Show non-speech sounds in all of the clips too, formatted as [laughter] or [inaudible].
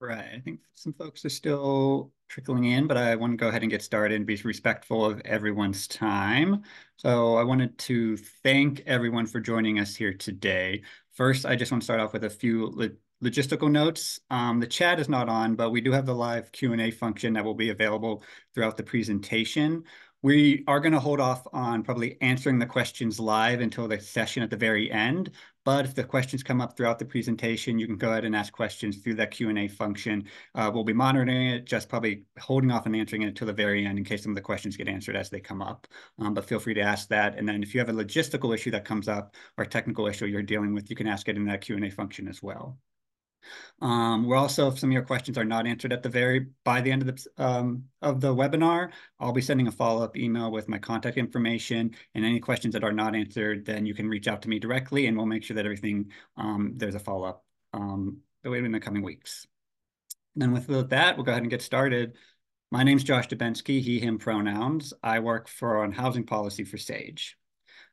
Right. I think some folks are still trickling in, but I want to go ahead and get started and be respectful of everyone's time. So I wanted to thank everyone for joining us here today. First, I just want to start off with a few lo logistical notes. Um, the chat is not on, but we do have the live Q&A function that will be available throughout the presentation. We are going to hold off on probably answering the questions live until the session at the very end. But if the questions come up throughout the presentation, you can go ahead and ask questions through that Q&A function. Uh, we'll be monitoring it, just probably holding off and answering it until the very end in case some of the questions get answered as they come up. Um, but feel free to ask that. And then if you have a logistical issue that comes up or technical issue you're dealing with, you can ask it in that Q&A function as well. Um, we're also, if some of your questions are not answered at the very, by the end of the, um, of the webinar, I'll be sending a follow-up email with my contact information and any questions that are not answered, then you can reach out to me directly and we'll make sure that everything, um, there's a follow-up um, in the coming weeks. And then with that, we'll go ahead and get started. My name is Josh Dubensky, he, him pronouns. I work for on housing policy for SAGE.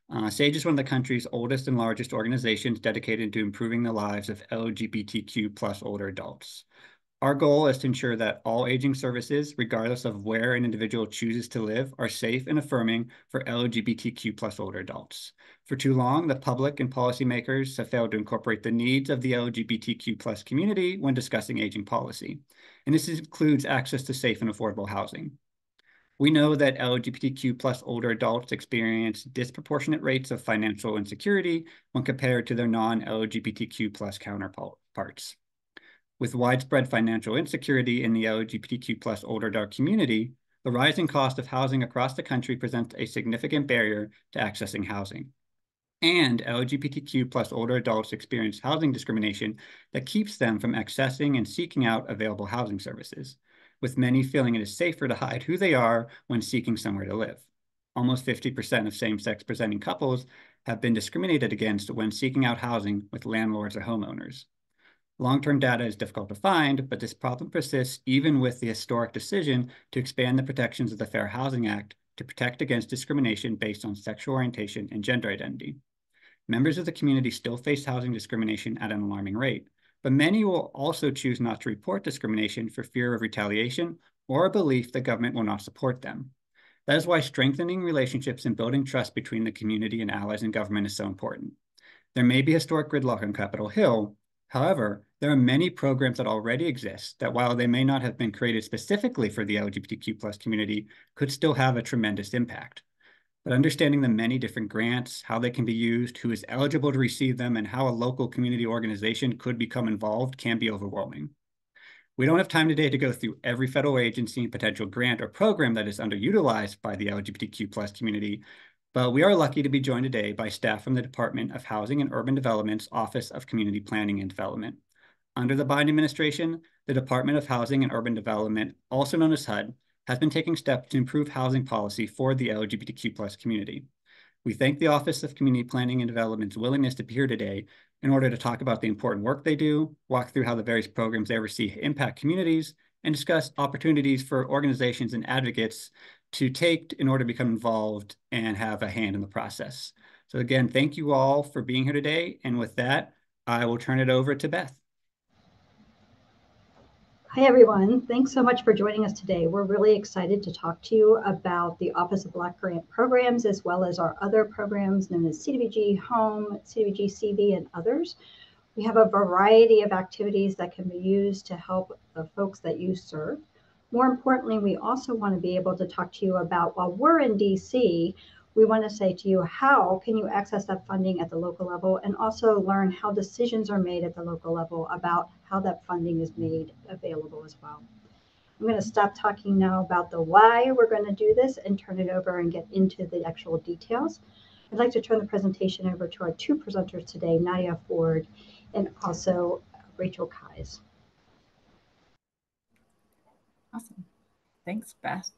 Uh, SAGE is one of the country's oldest and largest organizations dedicated to improving the lives of LGBTQ plus older adults. Our goal is to ensure that all aging services, regardless of where an individual chooses to live, are safe and affirming for LGBTQ plus older adults. For too long, the public and policymakers have failed to incorporate the needs of the LGBTQ plus community when discussing aging policy. And this includes access to safe and affordable housing. We know that LGBTQ plus older adults experience disproportionate rates of financial insecurity when compared to their non-LGBTQ plus counterparts. With widespread financial insecurity in the LGBTQ plus older adult community, the rising cost of housing across the country presents a significant barrier to accessing housing. And LGBTQ plus older adults experience housing discrimination that keeps them from accessing and seeking out available housing services with many feeling it is safer to hide who they are when seeking somewhere to live. Almost 50% of same-sex presenting couples have been discriminated against when seeking out housing with landlords or homeowners. Long-term data is difficult to find, but this problem persists even with the historic decision to expand the protections of the Fair Housing Act to protect against discrimination based on sexual orientation and gender identity. Members of the community still face housing discrimination at an alarming rate, but many will also choose not to report discrimination for fear of retaliation or a belief the government will not support them. That is why strengthening relationships and building trust between the community and allies in government is so important. There may be historic gridlock on Capitol Hill. However, there are many programs that already exist that while they may not have been created specifically for the LGBTQ plus community, could still have a tremendous impact but understanding the many different grants, how they can be used, who is eligible to receive them, and how a local community organization could become involved can be overwhelming. We don't have time today to go through every federal agency and potential grant or program that is underutilized by the LGBTQ plus community, but we are lucky to be joined today by staff from the Department of Housing and Urban Development's Office of Community Planning and Development. Under the Biden administration, the Department of Housing and Urban Development, also known as HUD, has been taking steps to improve housing policy for the LGBTQ plus community. We thank the Office of Community Planning and Development's willingness to be here today in order to talk about the important work they do, walk through how the various programs they oversee impact communities, and discuss opportunities for organizations and advocates to take in order to become involved and have a hand in the process. So again, thank you all for being here today. And with that, I will turn it over to Beth. Hi, everyone. Thanks so much for joining us today. We're really excited to talk to you about the Office of Block Grant Programs, as well as our other programs known as CDBG Home, CDBG CV, and others. We have a variety of activities that can be used to help the folks that you serve. More importantly, we also want to be able to talk to you about while we're in DC, we want to say to you, how can you access that funding at the local level and also learn how decisions are made at the local level about how that funding is made available as well. I'm going to stop talking now about the why we're going to do this and turn it over and get into the actual details. I'd like to turn the presentation over to our two presenters today, Nadia Ford and also Rachel Keyes. Awesome. Thanks, Beth.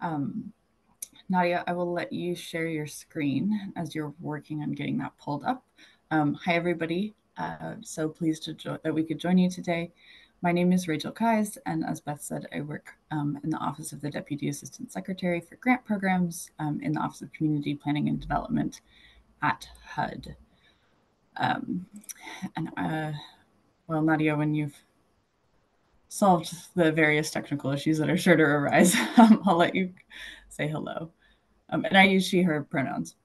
Um, Nadia, I will let you share your screen as you're working on getting that pulled up. Um, hi, everybody. Uh, so pleased to that we could join you today. My name is Rachel Keyes, and as Beth said, I work um, in the Office of the Deputy Assistant Secretary for Grant Programs um, in the Office of Community Planning and Development at HUD. Um, and uh, well, Nadia, when you've solved the various technical issues that are sure to arise, [laughs] I'll let you say hello. Um, and I use she, her pronouns.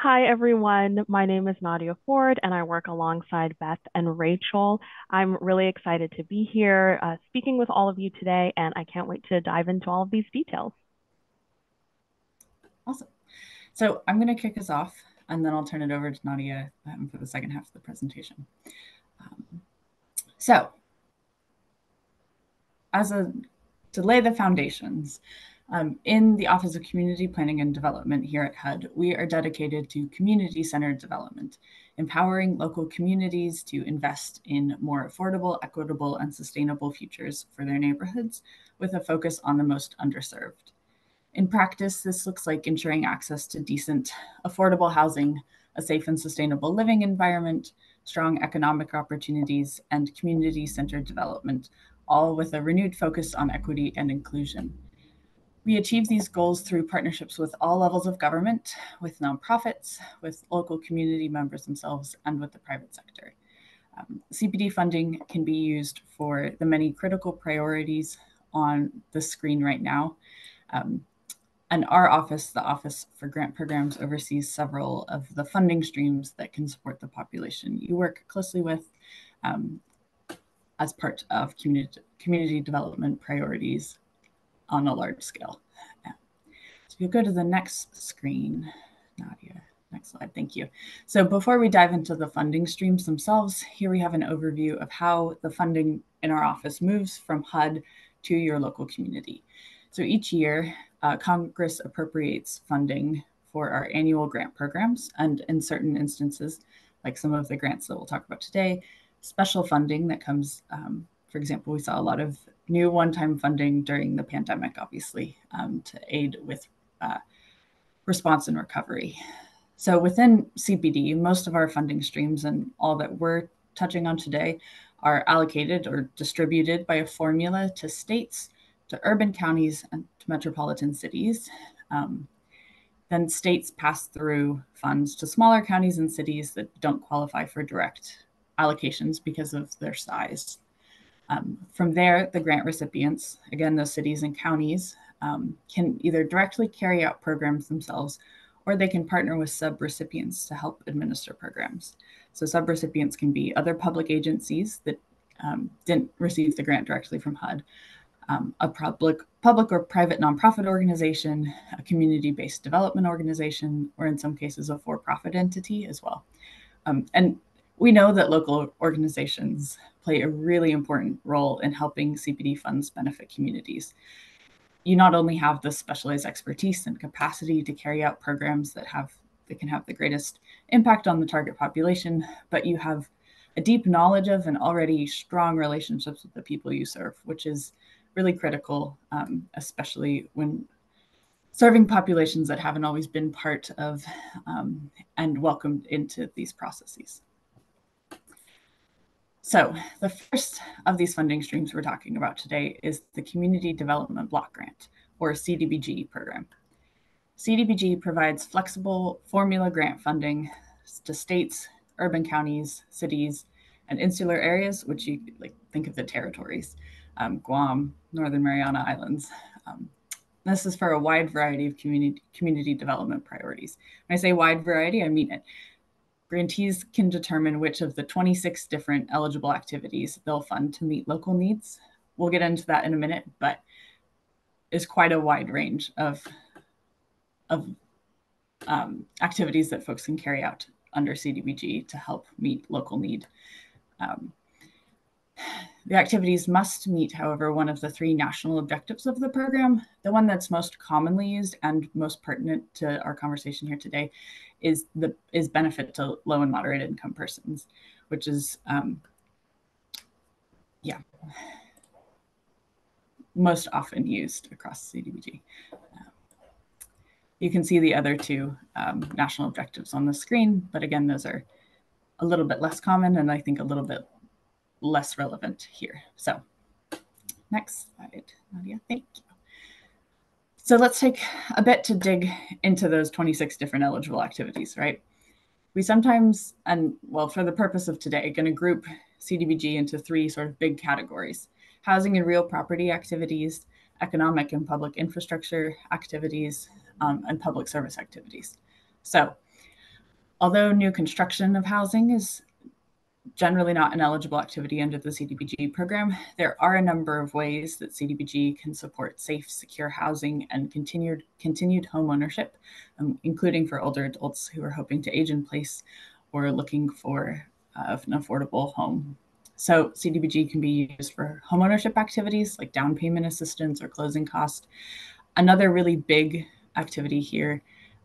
Hi, everyone. My name is Nadia Ford, and I work alongside Beth and Rachel. I'm really excited to be here uh, speaking with all of you today, and I can't wait to dive into all of these details. Awesome. So I'm going to kick us off, and then I'll turn it over to Nadia um, for the second half of the presentation. Um, so as a to lay the foundations, um, in the Office of Community Planning and Development here at HUD, we are dedicated to community centered development, empowering local communities to invest in more affordable, equitable, and sustainable futures for their neighborhoods with a focus on the most underserved. In practice, this looks like ensuring access to decent, affordable housing, a safe and sustainable living environment, strong economic opportunities, and community centered development, all with a renewed focus on equity and inclusion. We achieve these goals through partnerships with all levels of government, with nonprofits, with local community members themselves, and with the private sector. Um, CPD funding can be used for the many critical priorities on the screen right now. Um, and our office, the Office for Grant Programs, oversees several of the funding streams that can support the population you work closely with um, as part of community, community development priorities on a large scale. Yeah. So if you go to the next screen, Nadia, next slide, thank you. So before we dive into the funding streams themselves, here we have an overview of how the funding in our office moves from HUD to your local community. So each year, uh, Congress appropriates funding for our annual grant programs, and in certain instances, like some of the grants that we'll talk about today, special funding that comes um, for example, we saw a lot of new one-time funding during the pandemic, obviously, um, to aid with uh, response and recovery. So within CPD, most of our funding streams and all that we're touching on today are allocated or distributed by a formula to states, to urban counties, and to metropolitan cities. Um, then states pass through funds to smaller counties and cities that don't qualify for direct allocations because of their size. Um, from there, the grant recipients, again, those cities and counties, um, can either directly carry out programs themselves or they can partner with sub-recipients to help administer programs. So sub-recipients can be other public agencies that um, didn't receive the grant directly from HUD, um, a public, public or private nonprofit organization, a community-based development organization, or in some cases a for-profit entity as well. Um, and we know that local organizations play a really important role in helping CPD funds benefit communities. You not only have the specialized expertise and capacity to carry out programs that have that can have the greatest impact on the target population, but you have a deep knowledge of and already strong relationships with the people you serve, which is really critical, um, especially when serving populations that haven't always been part of um, and welcomed into these processes. So the first of these funding streams we're talking about today is the Community Development Block Grant, or CDBG program. CDBG provides flexible formula grant funding to states, urban counties, cities, and insular areas, which you like think of the territories, um, Guam, Northern Mariana Islands. Um, this is for a wide variety of community community development priorities. When I say wide variety, I mean it grantees can determine which of the 26 different eligible activities they'll fund to meet local needs. We'll get into that in a minute, but is quite a wide range of, of um, activities that folks can carry out under CDBG to help meet local need. Um, the activities must meet, however, one of the three national objectives of the program. The one that's most commonly used and most pertinent to our conversation here today is the is benefit to low and moderate income persons, which is um, yeah most often used across CDBG. Um, you can see the other two um, national objectives on the screen, but again, those are a little bit less common and I think a little bit less relevant here. So next slide, Nadia, thank you. So let's take a bit to dig into those 26 different eligible activities, right? We sometimes, and well, for the purpose of today, going to group CDBG into three sort of big categories. housing and real property activities, economic and public infrastructure activities, um, and public service activities. So, although new construction of housing is generally not an eligible activity under the CDBG program, there are a number of ways that CDBG can support safe, secure housing and continued continued home ownership, um, including for older adults who are hoping to age in place or looking for uh, an affordable home. So CDBG can be used for homeownership activities like down payment assistance or closing cost. Another really big activity here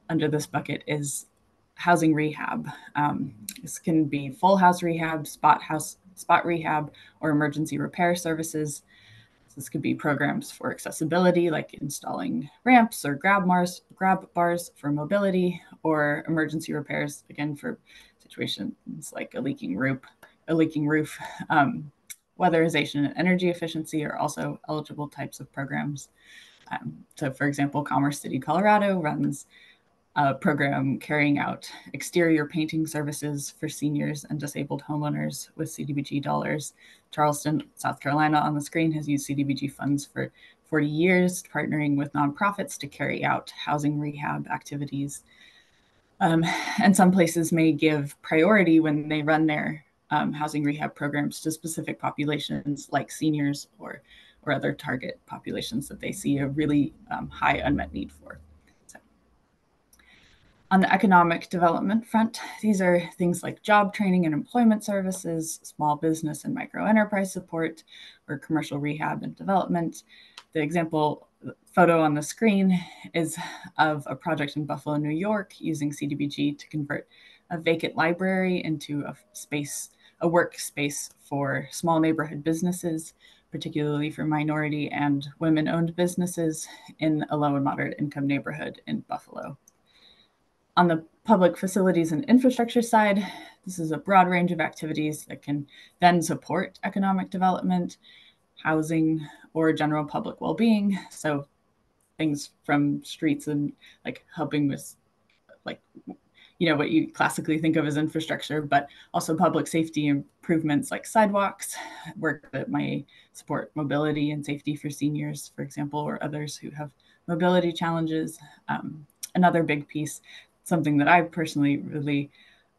under this bucket is housing rehab. Um, this can be full house rehab, spot house, spot rehab, or emergency repair services. This could be programs for accessibility, like installing ramps or grab bars, grab bars for mobility, or emergency repairs, again for situations like a leaking roof. A leaking roof. Um, weatherization and energy efficiency are also eligible types of programs. Um, so, for example, Commerce City, Colorado runs a program carrying out exterior painting services for seniors and disabled homeowners with CDBG dollars. Charleston, South Carolina on the screen has used CDBG funds for 40 years, partnering with nonprofits to carry out housing rehab activities. Um, and some places may give priority when they run their um, housing rehab programs to specific populations like seniors or, or other target populations that they see a really um, high unmet need for. On the economic development front, these are things like job training and employment services, small business and micro enterprise support, or commercial rehab and development. The example photo on the screen is of a project in Buffalo, New York, using CDBG to convert a vacant library into a space, a workspace for small neighborhood businesses, particularly for minority and women owned businesses in a low and moderate income neighborhood in Buffalo. On the public facilities and infrastructure side, this is a broad range of activities that can then support economic development, housing, or general public well being. So, things from streets and like helping with, like, you know, what you classically think of as infrastructure, but also public safety improvements like sidewalks, work that might support mobility and safety for seniors, for example, or others who have mobility challenges. Um, another big piece something that I personally really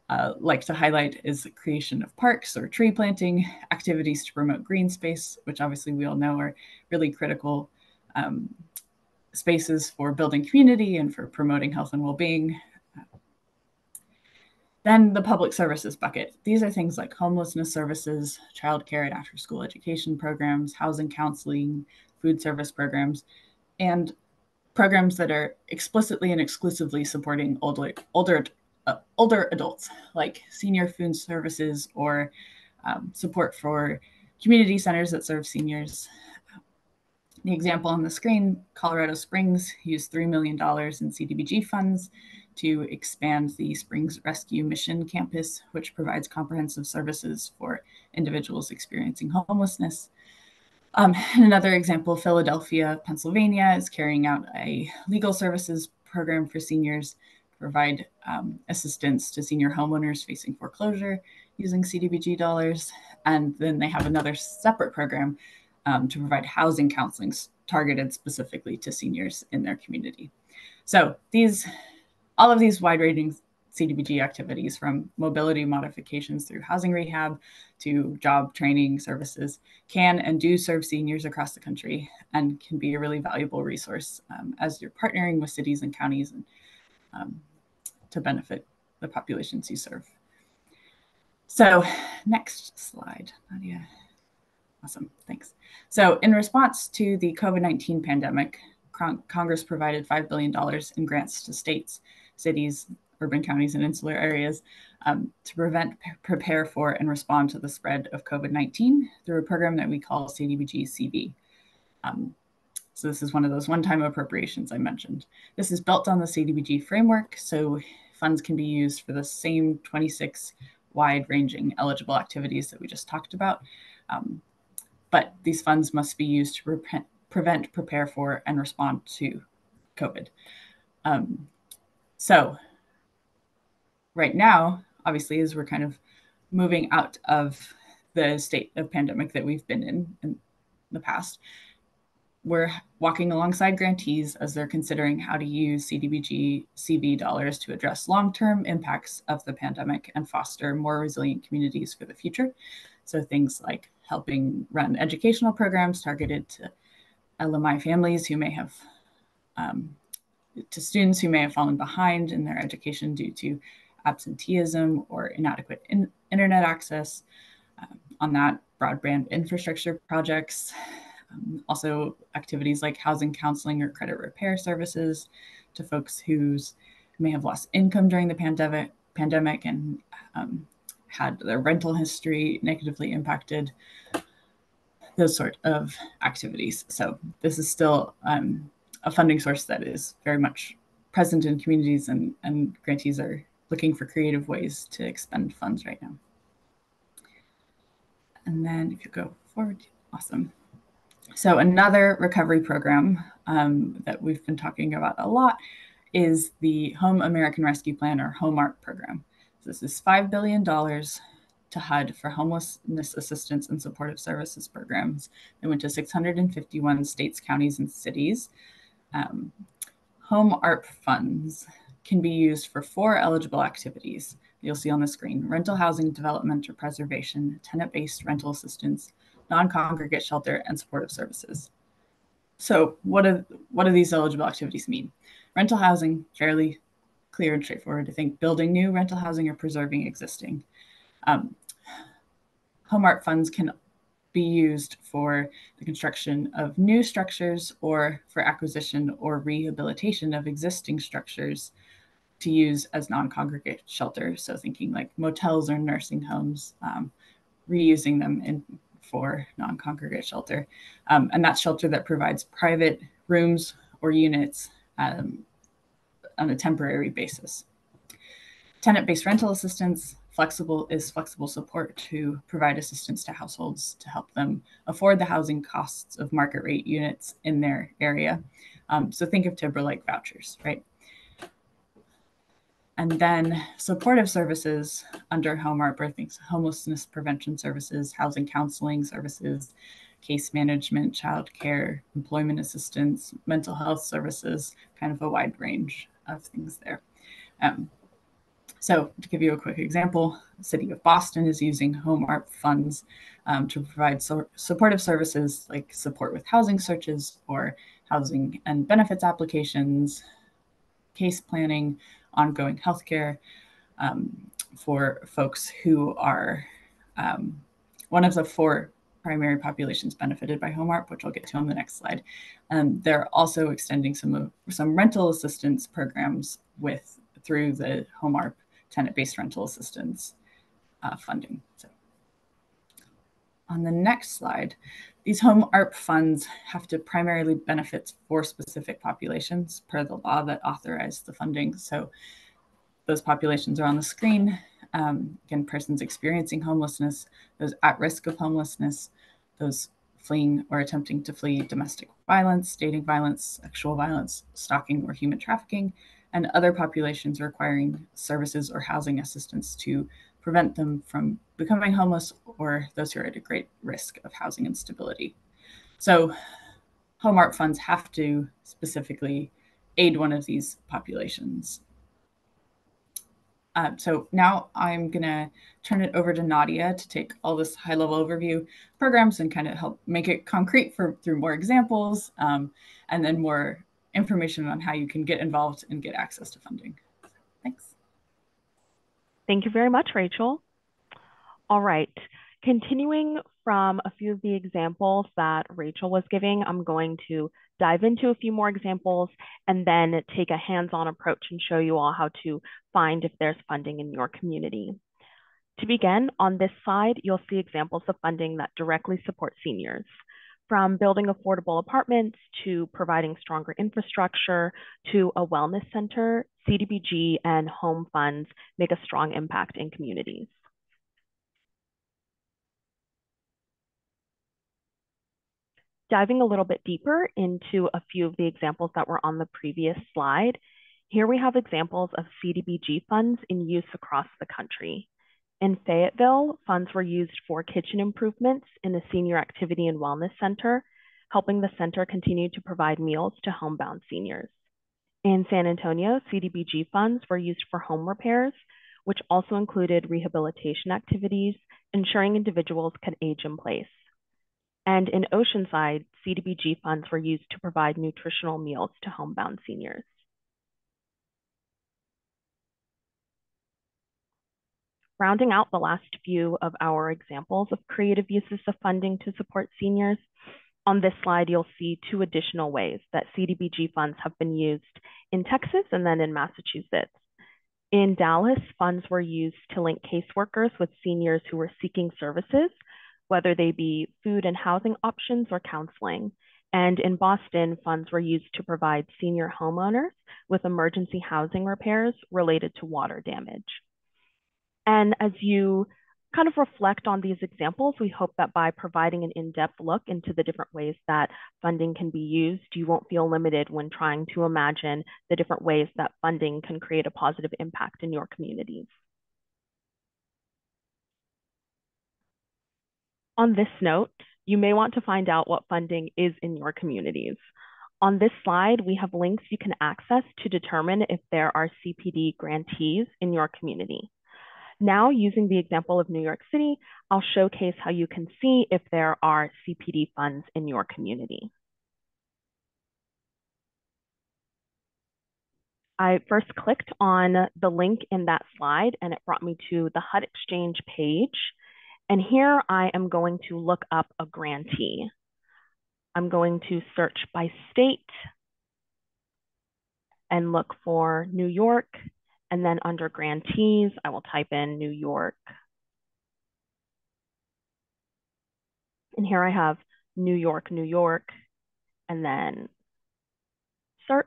uh, like to highlight is the creation of parks or tree planting activities to promote green space, which obviously we all know are really critical um, spaces for building community and for promoting health and well-being. Then the public services bucket. These are things like homelessness services, childcare and after-school education programs, housing counseling, food service programs, and programs that are explicitly and exclusively supporting older older uh, older adults, like senior food services or um, support for community centers that serve seniors. The example on the screen, Colorado Springs used $3 million in CDBG funds to expand the Springs Rescue Mission campus, which provides comprehensive services for individuals experiencing homelessness. Um, another example, Philadelphia, Pennsylvania is carrying out a legal services program for seniors to provide um, assistance to senior homeowners facing foreclosure using CDBG dollars. And then they have another separate program um, to provide housing counseling targeted specifically to seniors in their community. So these, all of these wide ranging CDBG activities from mobility modifications through housing rehab to job training services can and do serve seniors across the country and can be a really valuable resource um, as you're partnering with cities and counties and, um, to benefit the populations you serve. So next slide, Nadia. Awesome, thanks. So in response to the COVID-19 pandemic, Congress provided $5 billion in grants to states, cities, urban counties and insular areas um, to prevent, prepare for, and respond to the spread of COVID 19 through a program that we call CDBG CV. Um, so, this is one of those one time appropriations I mentioned. This is built on the CDBG framework, so funds can be used for the same 26 wide ranging eligible activities that we just talked about. Um, but these funds must be used to prevent, prepare for, and respond to COVID. Um, so, right now, obviously, as we're kind of moving out of the state of pandemic that we've been in in the past. We're walking alongside grantees as they're considering how to use CDBG CV dollars to address long term impacts of the pandemic and foster more resilient communities for the future. So, things like helping run educational programs targeted to LMI families who may have, um, to students who may have fallen behind in their education due to absenteeism or inadequate in internet access. Um, on that, broadband infrastructure projects, um, also activities like housing counseling or credit repair services to folks who's may have lost income during the pandemic pandemic and um, had their rental history negatively impacted those sort of activities so this is still um, a funding source that is very much present in communities and, and grantees are looking for creative ways to expend funds right now and then if you go forward awesome so another recovery program um, that we've been talking about a lot is the Home American Rescue Plan or HOME-ARP program. So this is $5 billion to HUD for homelessness assistance and supportive services programs. They went to 651 states, counties, and cities. Um, Home ARP funds can be used for four eligible activities you'll see on the screen rental housing development or preservation, tenant based rental assistance, non congregate shelter, and supportive services. So, what do, what do these eligible activities mean? Rental housing, fairly clear and straightforward to think building new rental housing or preserving existing. Um, home ARP funds can be used for the construction of new structures or for acquisition or rehabilitation of existing structures to use as non-congregate shelter. So thinking like motels or nursing homes, um, reusing them in for non-congregate shelter. Um, and that's shelter that provides private rooms or units um, on a temporary basis. Tenant-based rental assistance flexible is flexible support to provide assistance to households to help them afford the housing costs of market rate units in their area. Um, so think of TBRA like vouchers, right? And then supportive services under home ARP birthings, homelessness prevention services, housing counseling services, case management, child care, employment assistance, mental health services, kind of a wide range of things there. Um, so to give you a quick example, the city of Boston is using home ARP funds um, to provide so supportive services like support with housing searches or housing and benefits applications, case planning, ongoing healthcare um, for folks who are um, one of the four primary populations benefited by home ARP, which I'll get to on the next slide. Um, they're also extending some of some rental assistance programs with through the home ARP tenant-based rental assistance uh, funding. So on the next slide, these home ARP funds have to primarily benefit for specific populations per the law that authorized the funding. So those populations are on the screen. Um, again, persons experiencing homelessness, those at risk of homelessness, those fleeing or attempting to flee domestic violence, dating violence, sexual violence, stalking, or human trafficking, and other populations requiring services or housing assistance to prevent them from becoming homeless or those who are at a great risk of housing instability. So, home ARP funds have to specifically aid one of these populations. Um, so now I'm going to turn it over to Nadia to take all this high level overview programs and kind of help make it concrete for through more examples um, and then more information on how you can get involved and get access to funding. Thank you very much, Rachel. All right, continuing from a few of the examples that Rachel was giving, I'm going to dive into a few more examples and then take a hands-on approach and show you all how to find if there's funding in your community. To begin, on this slide, you'll see examples of funding that directly support seniors from building affordable apartments to providing stronger infrastructure to a wellness center, CDBG and home funds make a strong impact in communities. Diving a little bit deeper into a few of the examples that were on the previous slide, here we have examples of CDBG funds in use across the country. In Fayetteville, funds were used for kitchen improvements in the Senior Activity and Wellness Center, helping the center continue to provide meals to homebound seniors. In San Antonio, CDBG funds were used for home repairs, which also included rehabilitation activities, ensuring individuals could age in place. And in Oceanside, CDBG funds were used to provide nutritional meals to homebound seniors. Rounding out the last few of our examples of creative uses of funding to support seniors, on this slide, you'll see two additional ways that CDBG funds have been used in Texas and then in Massachusetts. In Dallas, funds were used to link caseworkers with seniors who were seeking services, whether they be food and housing options or counseling. And in Boston, funds were used to provide senior homeowners with emergency housing repairs related to water damage. And as you kind of reflect on these examples, we hope that by providing an in-depth look into the different ways that funding can be used, you won't feel limited when trying to imagine the different ways that funding can create a positive impact in your communities. On this note, you may want to find out what funding is in your communities. On this slide, we have links you can access to determine if there are CPD grantees in your community. Now, using the example of New York City, I'll showcase how you can see if there are CPD funds in your community. I first clicked on the link in that slide and it brought me to the HUD Exchange page. And here I am going to look up a grantee. I'm going to search by state and look for New York and then under grantees, I will type in New York. And here I have New York, New York, and then search.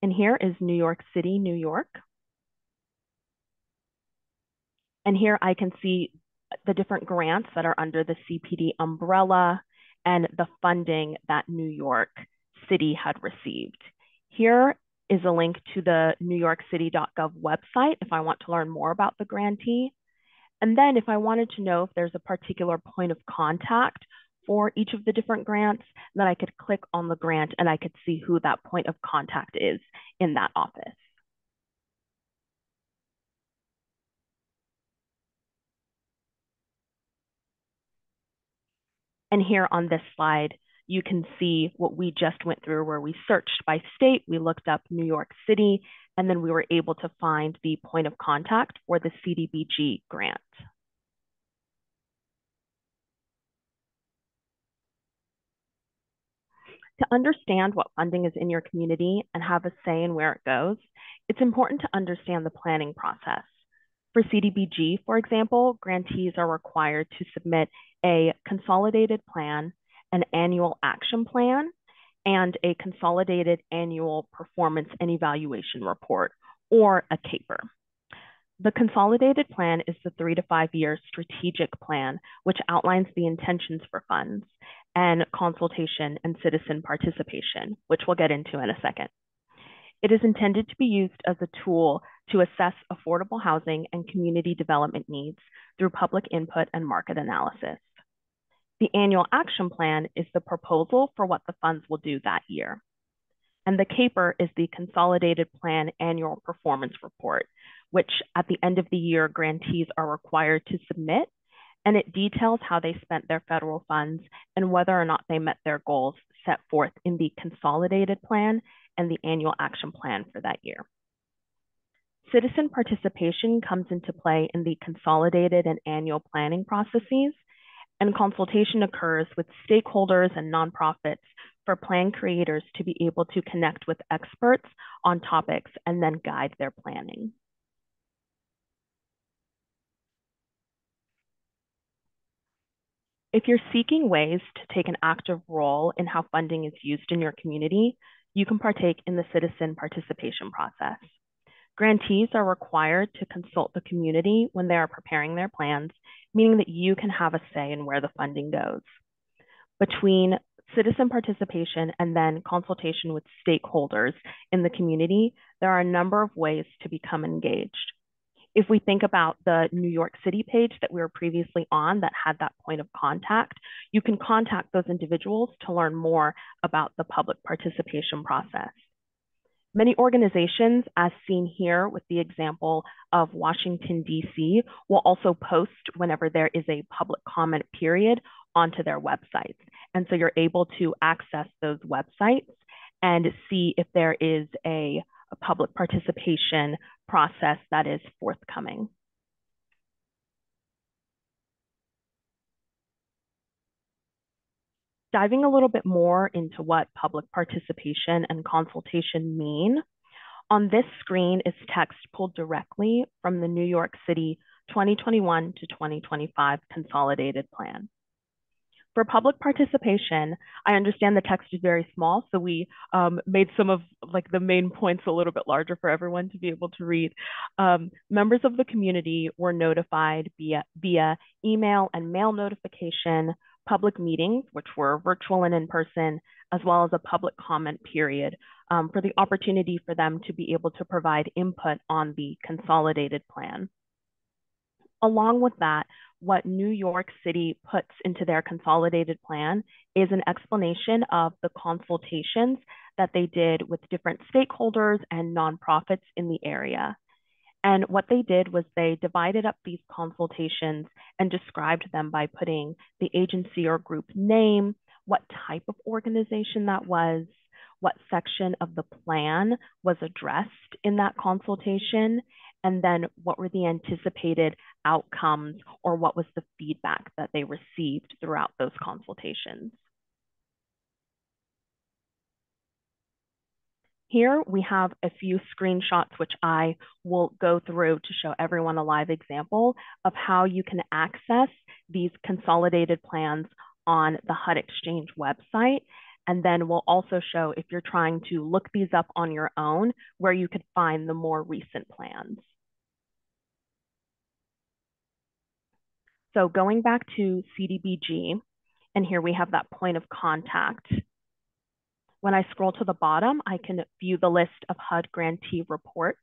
And here is New York City, New York. And here I can see the different grants that are under the CPD umbrella and the funding that New York City had received. Here is a link to the newyorkcity.gov website if I want to learn more about the grantee. And then if I wanted to know if there's a particular point of contact for each of the different grants, then I could click on the grant and I could see who that point of contact is in that office. And here on this slide, you can see what we just went through where we searched by state, we looked up New York City, and then we were able to find the point of contact for the CDBG grant. To understand what funding is in your community and have a say in where it goes, it's important to understand the planning process. For CDBG, for example, grantees are required to submit a consolidated plan an annual action plan, and a consolidated annual performance and evaluation report, or a CAPER. The consolidated plan is the three to five year strategic plan, which outlines the intentions for funds and consultation and citizen participation, which we'll get into in a second. It is intended to be used as a tool to assess affordable housing and community development needs through public input and market analysis. The annual action plan is the proposal for what the funds will do that year. And the CAPER is the Consolidated Plan Annual Performance Report, which at the end of the year, grantees are required to submit. And it details how they spent their federal funds and whether or not they met their goals set forth in the Consolidated Plan and the Annual Action Plan for that year. Citizen participation comes into play in the consolidated and annual planning processes and consultation occurs with stakeholders and nonprofits for plan creators to be able to connect with experts on topics and then guide their planning. If you're seeking ways to take an active role in how funding is used in your community, you can partake in the citizen participation process. Grantees are required to consult the community when they are preparing their plans, meaning that you can have a say in where the funding goes. Between citizen participation and then consultation with stakeholders in the community, there are a number of ways to become engaged. If we think about the New York City page that we were previously on that had that point of contact, you can contact those individuals to learn more about the public participation process. Many organizations, as seen here with the example of Washington, D.C., will also post whenever there is a public comment period onto their websites. And so you're able to access those websites and see if there is a, a public participation process that is forthcoming. Diving a little bit more into what public participation and consultation mean, on this screen is text pulled directly from the New York City 2021 to 2025 Consolidated Plan. For public participation, I understand the text is very small, so we um, made some of like the main points a little bit larger for everyone to be able to read. Um, members of the community were notified via, via email and mail notification, public meetings, which were virtual and in person, as well as a public comment period um, for the opportunity for them to be able to provide input on the consolidated plan. Along with that, what New York City puts into their consolidated plan is an explanation of the consultations that they did with different stakeholders and nonprofits in the area. And what they did was they divided up these consultations and described them by putting the agency or group name, what type of organization that was, what section of the plan was addressed in that consultation, and then what were the anticipated outcomes or what was the feedback that they received throughout those consultations. Here we have a few screenshots which I will go through to show everyone a live example of how you can access these consolidated plans on the HUD Exchange website. And then we'll also show if you're trying to look these up on your own, where you could find the more recent plans. So going back to CDBG, and here we have that point of contact. When I scroll to the bottom, I can view the list of HUD grantee reports.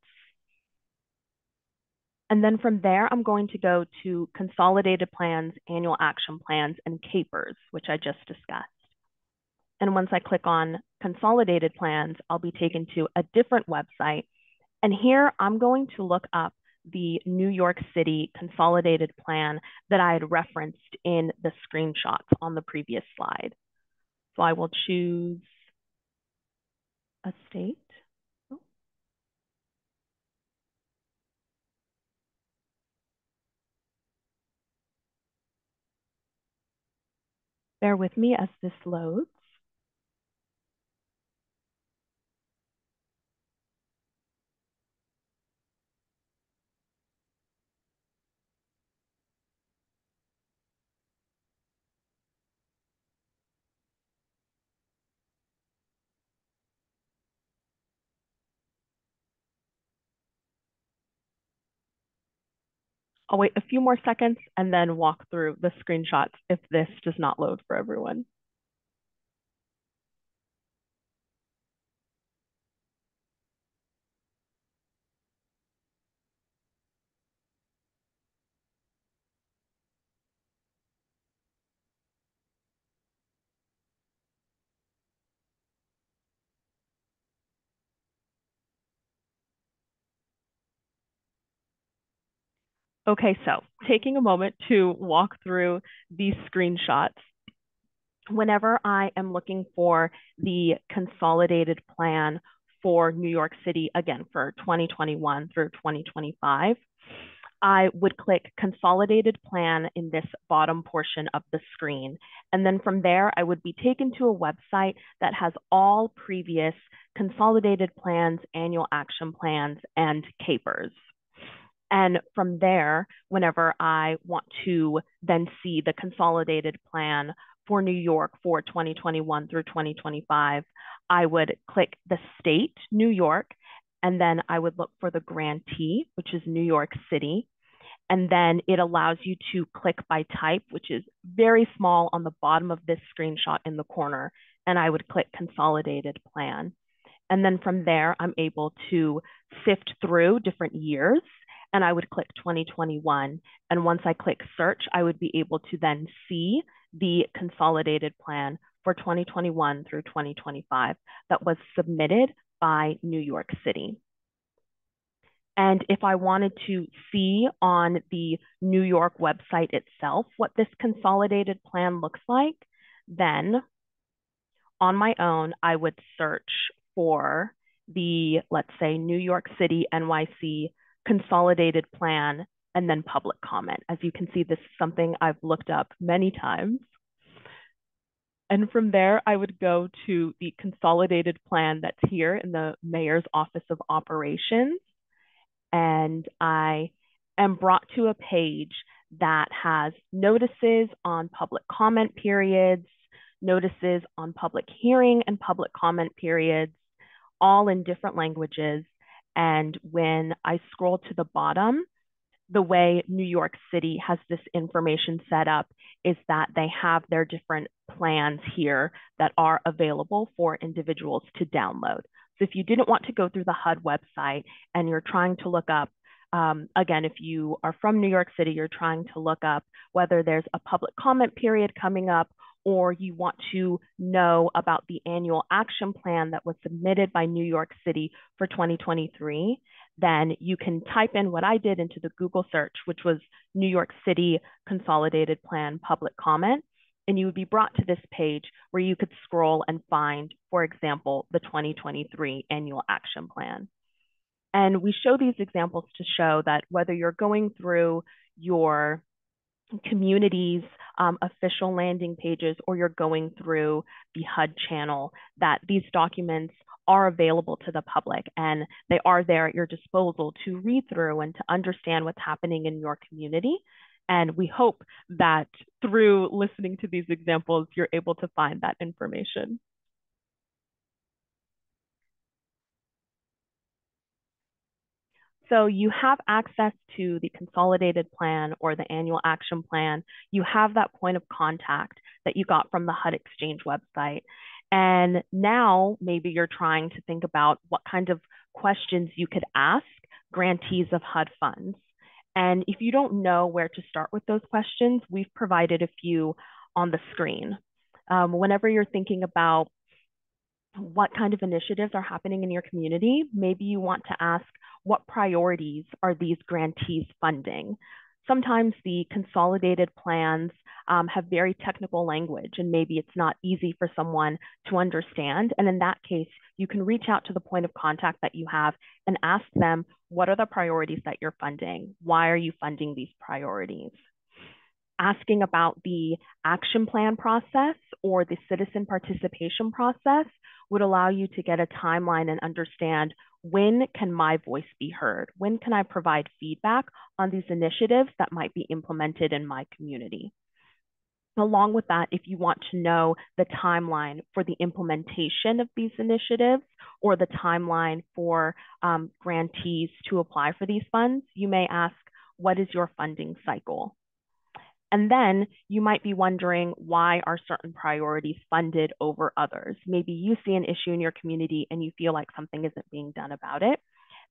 And then from there, I'm going to go to consolidated plans, annual action plans, and CAPERS, which I just discussed. And once I click on consolidated plans, I'll be taken to a different website. And here I'm going to look up the New York City consolidated plan that I had referenced in the screenshots on the previous slide. So I will choose a state. Bear with me as this loads. I'll wait a few more seconds and then walk through the screenshots if this does not load for everyone. Okay, so taking a moment to walk through these screenshots. Whenever I am looking for the consolidated plan for New York City, again, for 2021 through 2025, I would click consolidated plan in this bottom portion of the screen. And then from there, I would be taken to a website that has all previous consolidated plans, annual action plans, and CAPERS. And from there, whenever I want to then see the consolidated plan for New York for 2021 through 2025, I would click the state, New York, and then I would look for the grantee, which is New York City. And then it allows you to click by type, which is very small on the bottom of this screenshot in the corner. And I would click consolidated plan. And then from there, I'm able to sift through different years and I would click 2021. And once I click search, I would be able to then see the consolidated plan for 2021 through 2025 that was submitted by New York City. And if I wanted to see on the New York website itself what this consolidated plan looks like, then on my own, I would search for the, let's say, New York City NYC consolidated plan and then public comment. As you can see, this is something I've looked up many times. And from there, I would go to the consolidated plan that's here in the Mayor's Office of Operations. And I am brought to a page that has notices on public comment periods, notices on public hearing and public comment periods, all in different languages. And when I scroll to the bottom, the way New York City has this information set up is that they have their different plans here that are available for individuals to download. So if you didn't want to go through the HUD website and you're trying to look up, um, again, if you are from New York City, you're trying to look up whether there's a public comment period coming up or you want to know about the annual action plan that was submitted by New York City for 2023, then you can type in what I did into the Google search, which was New York City Consolidated Plan Public Comment, and you would be brought to this page where you could scroll and find, for example, the 2023 Annual Action Plan. And we show these examples to show that whether you're going through your communities um, official landing pages or you're going through the HUD channel, that these documents are available to the public and they are there at your disposal to read through and to understand what's happening in your community. And we hope that through listening to these examples, you're able to find that information. So you have access to the consolidated plan or the annual action plan. You have that point of contact that you got from the HUD Exchange website. And now maybe you're trying to think about what kind of questions you could ask grantees of HUD funds. And if you don't know where to start with those questions, we've provided a few on the screen. Um, whenever you're thinking about what kind of initiatives are happening in your community, maybe you want to ask what priorities are these grantees funding? Sometimes the consolidated plans um, have very technical language and maybe it's not easy for someone to understand. And in that case, you can reach out to the point of contact that you have and ask them, what are the priorities that you're funding? Why are you funding these priorities? Asking about the action plan process or the citizen participation process would allow you to get a timeline and understand when can my voice be heard? When can I provide feedback on these initiatives that might be implemented in my community? Along with that, if you want to know the timeline for the implementation of these initiatives or the timeline for um, grantees to apply for these funds, you may ask, what is your funding cycle? And then you might be wondering why are certain priorities funded over others? Maybe you see an issue in your community and you feel like something isn't being done about it.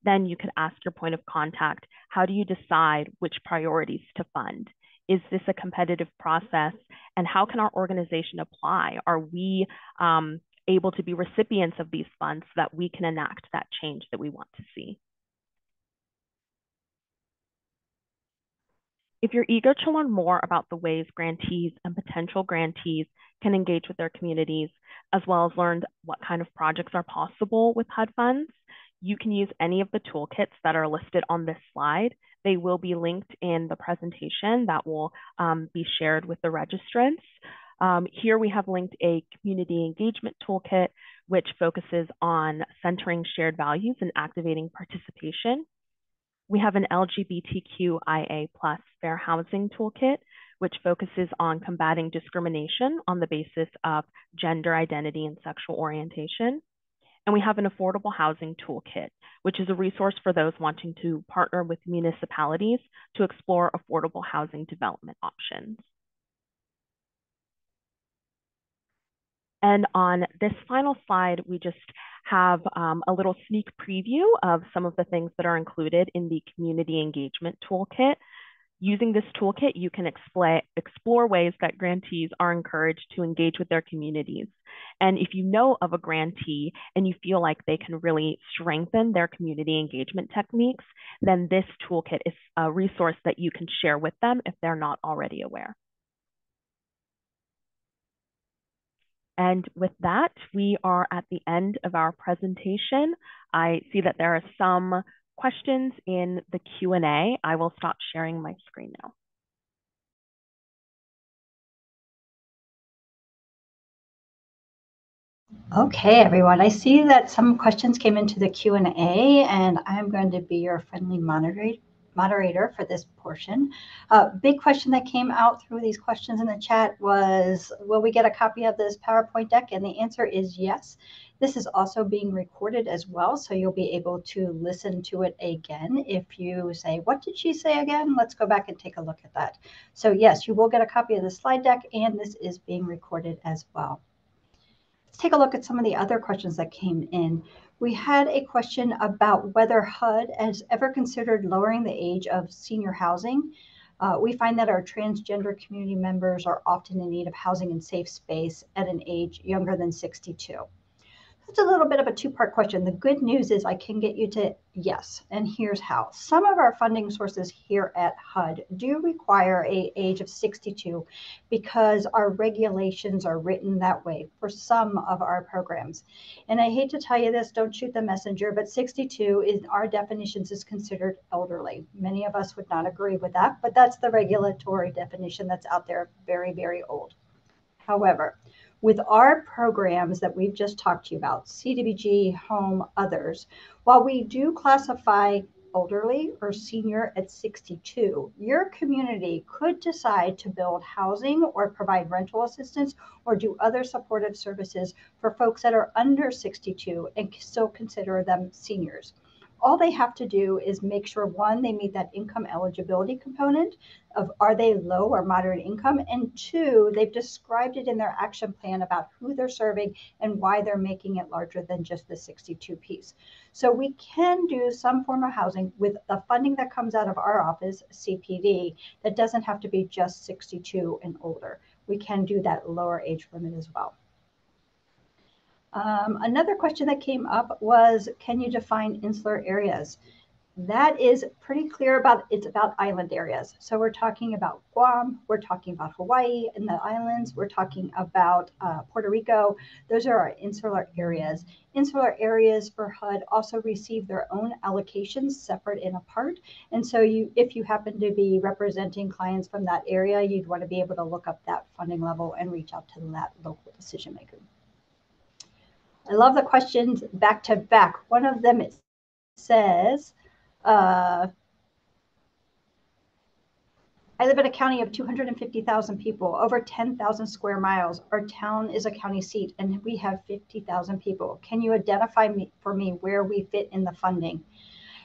Then you could ask your point of contact, how do you decide which priorities to fund? Is this a competitive process? And how can our organization apply? Are we um, able to be recipients of these funds so that we can enact that change that we want to see? If you're eager to learn more about the ways grantees and potential grantees can engage with their communities, as well as learn what kind of projects are possible with HUD funds, you can use any of the toolkits that are listed on this slide. They will be linked in the presentation that will um, be shared with the registrants. Um, here we have linked a community engagement toolkit, which focuses on centering shared values and activating participation. We have an LGBTQIA plus fair housing toolkit, which focuses on combating discrimination on the basis of gender identity and sexual orientation. And we have an affordable housing toolkit, which is a resource for those wanting to partner with municipalities to explore affordable housing development options. And on this final slide, we just have um, a little sneak preview of some of the things that are included in the Community Engagement Toolkit. Using this toolkit, you can explore, explore ways that grantees are encouraged to engage with their communities. And if you know of a grantee and you feel like they can really strengthen their community engagement techniques, then this toolkit is a resource that you can share with them if they're not already aware. And with that, we are at the end of our presentation. I see that there are some questions in the Q&A. I will stop sharing my screen now. Okay, everyone. I see that some questions came into the Q&A, and I'm going to be your friendly moderator moderator for this portion. Uh, big question that came out through these questions in the chat was, will we get a copy of this PowerPoint deck? And the answer is yes. This is also being recorded as well, so you'll be able to listen to it again. If you say, what did she say again? Let's go back and take a look at that. So yes, you will get a copy of the slide deck, and this is being recorded as well. Let's take a look at some of the other questions that came in. We had a question about whether HUD has ever considered lowering the age of senior housing. Uh, we find that our transgender community members are often in need of housing and safe space at an age younger than 62. That's a little bit of a two-part question. The good news is I can get you to yes, and here's how. Some of our funding sources here at HUD do require a age of 62 because our regulations are written that way for some of our programs. And I hate to tell you this, don't shoot the messenger, but 62 is our definitions is considered elderly. Many of us would not agree with that, but that's the regulatory definition that's out there, very, very old. However, with our programs that we've just talked to you about, CDBG, home, others, while we do classify elderly or senior at 62, your community could decide to build housing or provide rental assistance or do other supportive services for folks that are under 62 and still consider them seniors all they have to do is make sure one, they meet that income eligibility component of are they low or moderate income, and two, they've described it in their action plan about who they're serving and why they're making it larger than just the 62 piece. So we can do some form of housing with the funding that comes out of our office, CPD, that doesn't have to be just 62 and older. We can do that lower age limit as well. Um, another question that came up was, can you define insular areas? That is pretty clear about, it's about island areas. So we're talking about Guam, we're talking about Hawaii and the islands, we're talking about uh, Puerto Rico. Those are our insular areas. Insular areas for HUD also receive their own allocations separate and apart. And so you, if you happen to be representing clients from that area, you'd want to be able to look up that funding level and reach out to that local decision maker. I love the questions back to back. One of them it says, uh, I live in a county of 250,000 people, over 10,000 square miles. Our town is a county seat and we have 50,000 people. Can you identify me, for me where we fit in the funding?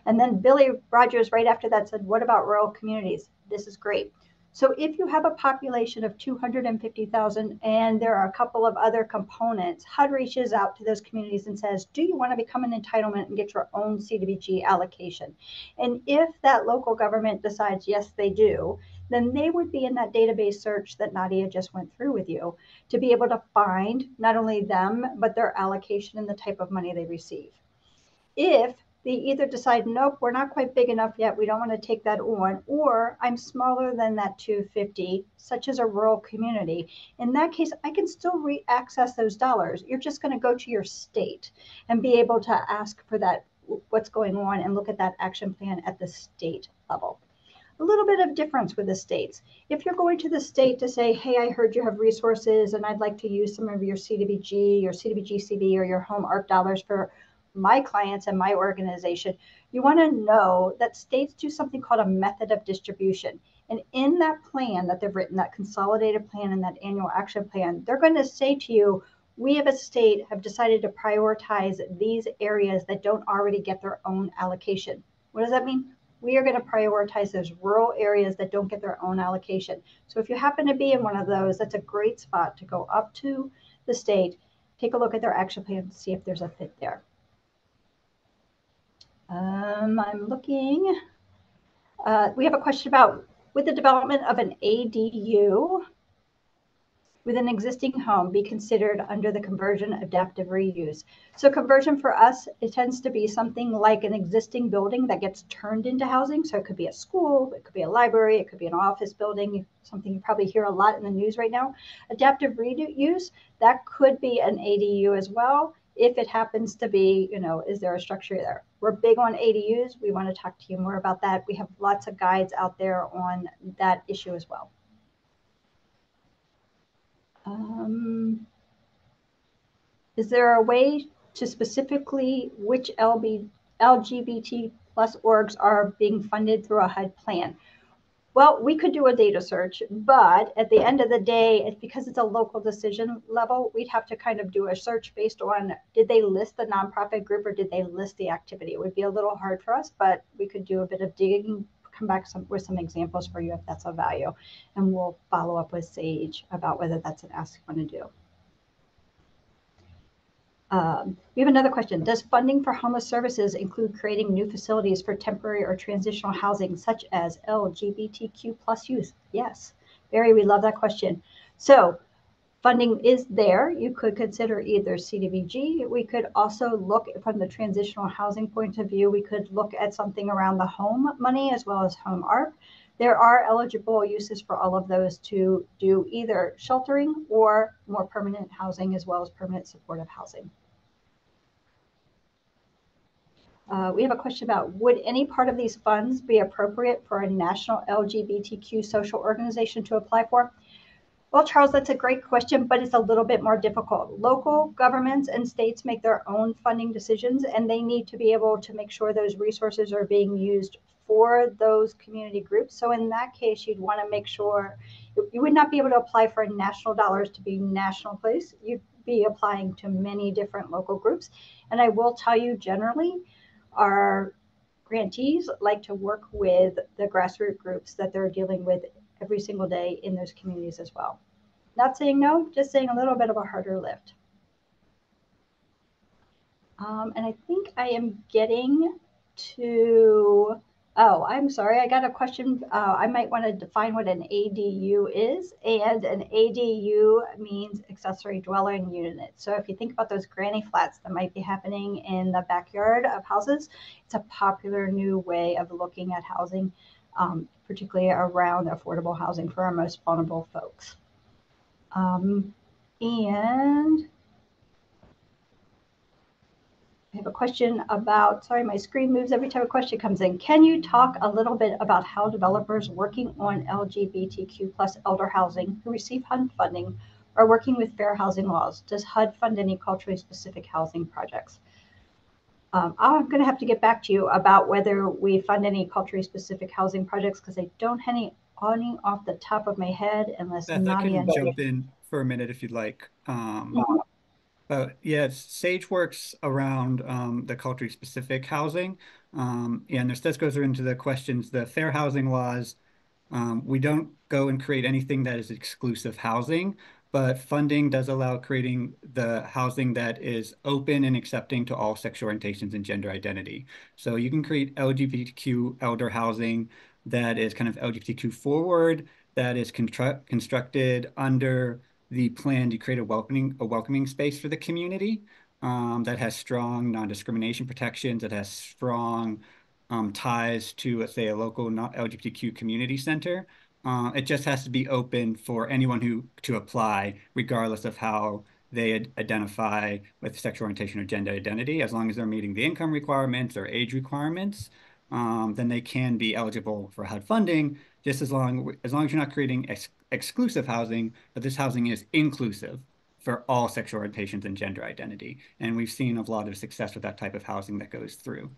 And then Billy Rogers right after that said, what about rural communities? This is great. So if you have a population of 250,000 and there are a couple of other components, HUD reaches out to those communities and says, do you want to become an entitlement and get your own CDBG allocation? And if that local government decides, yes, they do, then they would be in that database search that Nadia just went through with you to be able to find not only them, but their allocation and the type of money they receive. If they either decide, nope, we're not quite big enough yet, we don't want to take that on, or I'm smaller than that 250, such as a rural community. In that case, I can still re-access those dollars. You're just going to go to your state and be able to ask for that, what's going on, and look at that action plan at the state level. A little bit of difference with the states. If you're going to the state to say, hey, I heard you have resources and I'd like to use some of your CDBG, your CDBG CV, or your HOME-ARP dollars for my clients and my organization, you want to know that states do something called a method of distribution. And in that plan that they've written, that consolidated plan and that annual action plan, they're going to say to you, we as a state have decided to prioritize these areas that don't already get their own allocation. What does that mean? We are going to prioritize those rural areas that don't get their own allocation. So if you happen to be in one of those, that's a great spot to go up to the state, take a look at their action plan, see if there's a fit there. Um, I'm looking. Uh, we have a question about with the development of an ADU with an existing home be considered under the conversion adaptive reuse. So conversion for us, it tends to be something like an existing building that gets turned into housing. So it could be a school, it could be a library, it could be an office building, something you probably hear a lot in the news right now. Adaptive reuse, that could be an ADU as well. If it happens to be, you know, is there a structure there? We're big on ADUs. We want to talk to you more about that. We have lots of guides out there on that issue as well. Um, is there a way to specifically which LB, LGBT plus orgs are being funded through a HUD plan? Well, we could do a data search, but at the end of the day, because it's a local decision level, we'd have to kind of do a search based on did they list the nonprofit group or did they list the activity? It would be a little hard for us, but we could do a bit of digging come back some, with some examples for you if that's of value. And we'll follow up with SAGE about whether that's an ask you want to do. Um, we have another question. Does funding for homeless services include creating new facilities for temporary or transitional housing, such as LGBTQ plus youth? Yes. Barry, we love that question. So funding is there. You could consider either CDBG. We could also look from the transitional housing point of view. We could look at something around the home money as well as HOME-ARP. There are eligible uses for all of those to do either sheltering or more permanent housing as well as permanent supportive housing. Uh, we have a question about would any part of these funds be appropriate for a national LGBTQ social organization to apply for? Well, Charles, that's a great question, but it's a little bit more difficult. Local governments and states make their own funding decisions, and they need to be able to make sure those resources are being used for those community groups. So, in that case, you'd want to make sure you would not be able to apply for national dollars to be national place. You'd be applying to many different local groups. And I will tell you generally, our grantees like to work with the grassroots groups that they're dealing with every single day in those communities as well. Not saying no, just saying a little bit of a harder lift. Um, and I think I am getting to, oh, I'm sorry, I got a question. Uh, I might want to define what an ADU is. And an ADU means accessory dwelling unit. So if you think about those granny flats that might be happening in the backyard of houses, it's a popular new way of looking at housing um, particularly around affordable housing for our most vulnerable folks. Um, and I have a question about, sorry, my screen moves every time a question comes in. Can you talk a little bit about how developers working on LGBTQ plus elder housing who receive HUD funding are working with fair housing laws? Does HUD fund any culturally specific housing projects? Um, I'm going to have to get back to you about whether we fund any culturally specific housing projects because I don't have any, off the top of my head unless Beth, Nadia. I can jump in for a minute if you'd like. Um, but yeah, SAGE works around um, the culturally specific housing. Um, and this, this goes into the questions, the fair housing laws. Um, we don't go and create anything that is exclusive housing, but funding does allow creating the housing that is open and accepting to all sexual orientations and gender identity. So you can create LGBTQ elder housing that is kind of LGBTQ forward, that is constru constructed under the plan to create a welcoming a welcoming space for the community um, that has strong non-discrimination protections, that has strong um, ties to, let's say, a local not LGBTQ community center. Uh, it just has to be open for anyone who to apply, regardless of how they identify with sexual orientation or gender identity. As long as they're meeting the income requirements or age requirements, um, then they can be eligible for HUD funding. Just as long as long as you're not creating ex exclusive housing, but this housing is inclusive for all sexual orientations and gender identity. And we've seen a lot of success with that type of housing that goes through.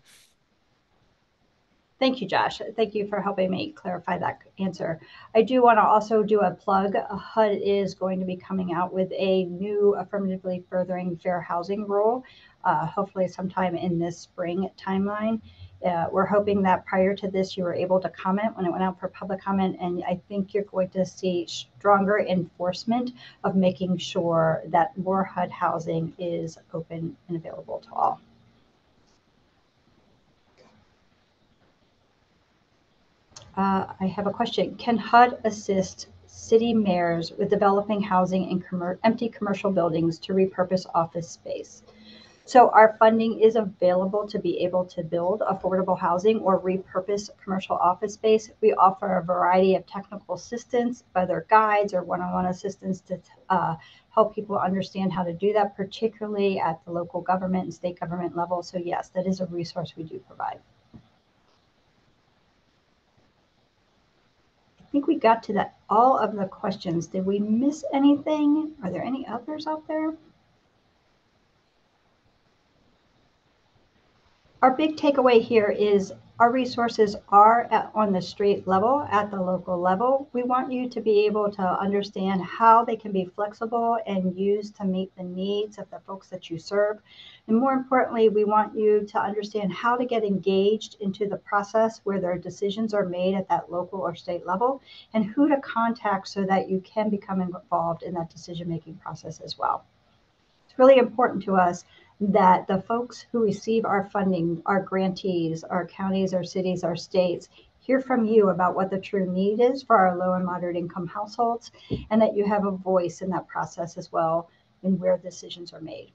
Thank you, Josh. Thank you for helping me clarify that answer. I do want to also do a plug. HUD is going to be coming out with a new affirmatively furthering fair housing rule, uh, hopefully sometime in this spring timeline uh, we're hoping that prior to this, you were able to comment when it went out for public comment. And I think you're going to see stronger enforcement of making sure that more HUD housing is open and available to all. Uh, I have a question. Can HUD assist city mayors with developing housing in com empty commercial buildings to repurpose office space? So our funding is available to be able to build affordable housing or repurpose commercial office space. We offer a variety of technical assistance, whether guides or one-on-one assistance to uh, help people understand how to do that, particularly at the local government and state government level. So yes, that is a resource we do provide. I think we got to that all of the questions. Did we miss anything? Are there any others out there? Our big takeaway here is our resources are at, on the street level, at the local level. We want you to be able to understand how they can be flexible and used to meet the needs of the folks that you serve. And more importantly, we want you to understand how to get engaged into the process where their decisions are made at that local or state level and who to contact so that you can become involved in that decision making process as well. It's really important to us that the folks who receive our funding, our grantees, our counties, our cities, our states, hear from you about what the true need is for our low and moderate income households, and that you have a voice in that process as well in where decisions are made.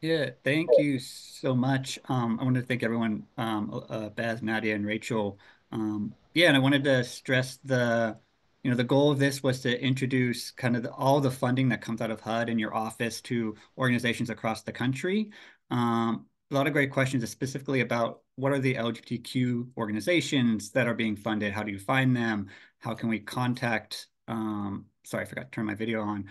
Yeah, thank you so much. Um, I want to thank everyone, um, uh, Beth, Nadia, and Rachel. Um, yeah, and I wanted to stress the you know, the goal of this was to introduce kind of the, all the funding that comes out of HUD in your office to organizations across the country. Um, a lot of great questions specifically about what are the LGBTQ organizations that are being funded? How do you find them? How can we contact, um, sorry, I forgot to turn my video on.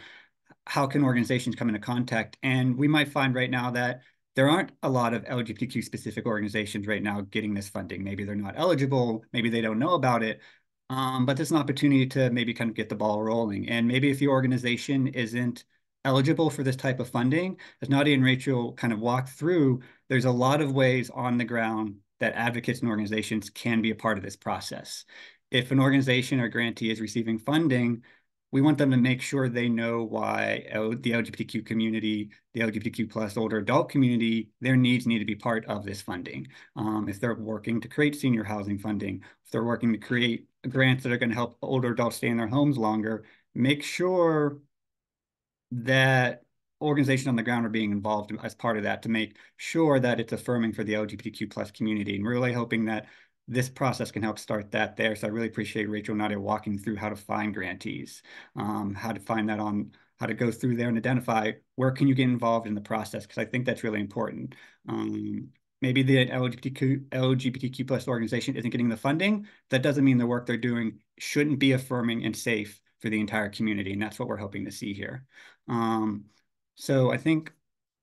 How can organizations come into contact? And we might find right now that there aren't a lot of LGBTQ specific organizations right now getting this funding. Maybe they're not eligible, maybe they don't know about it, um, but it's an opportunity to maybe kind of get the ball rolling. And maybe if your organization isn't eligible for this type of funding, as Nadia and Rachel kind of walk through, there's a lot of ways on the ground that advocates and organizations can be a part of this process. If an organization or grantee is receiving funding, we want them to make sure they know why the LGBTQ community, the LGBTQ plus older adult community, their needs need to be part of this funding. Um, if they're working to create senior housing funding, if they're working to create grants that are going to help older adults stay in their homes longer, make sure that organizations on the ground are being involved as part of that to make sure that it's affirming for the LGBTQ plus community. And really hoping that this process can help start that there. So I really appreciate Rachel Nadia walking through how to find grantees, um, how to find that on how to go through there and identify where can you get involved in the process because I think that's really important. Um, maybe the LGBTQ, LGBTQ plus organization isn't getting the funding, that doesn't mean the work they're doing shouldn't be affirming and safe for the entire community. And that's what we're hoping to see here. Um, so I think,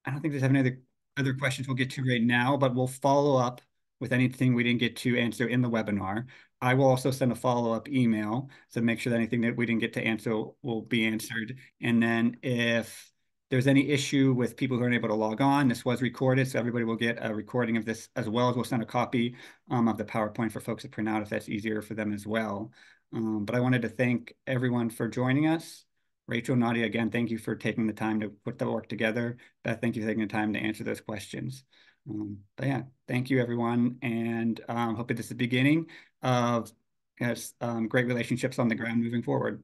I don't think there's any other, other questions we'll get to right now, but we'll follow up with anything we didn't get to answer in the webinar. I will also send a follow-up email to make sure that anything that we didn't get to answer will be answered. And then if there's any issue with people who aren't able to log on, this was recorded, so everybody will get a recording of this as well as we'll send a copy um, of the PowerPoint for folks to print out if that's easier for them as well. Um, but I wanted to thank everyone for joining us. Rachel, Nadia, again, thank you for taking the time to put the work together. Beth, thank you for taking the time to answer those questions. Um, but yeah, thank you everyone. And um, this is the beginning of yes, um, great relationships on the ground moving forward.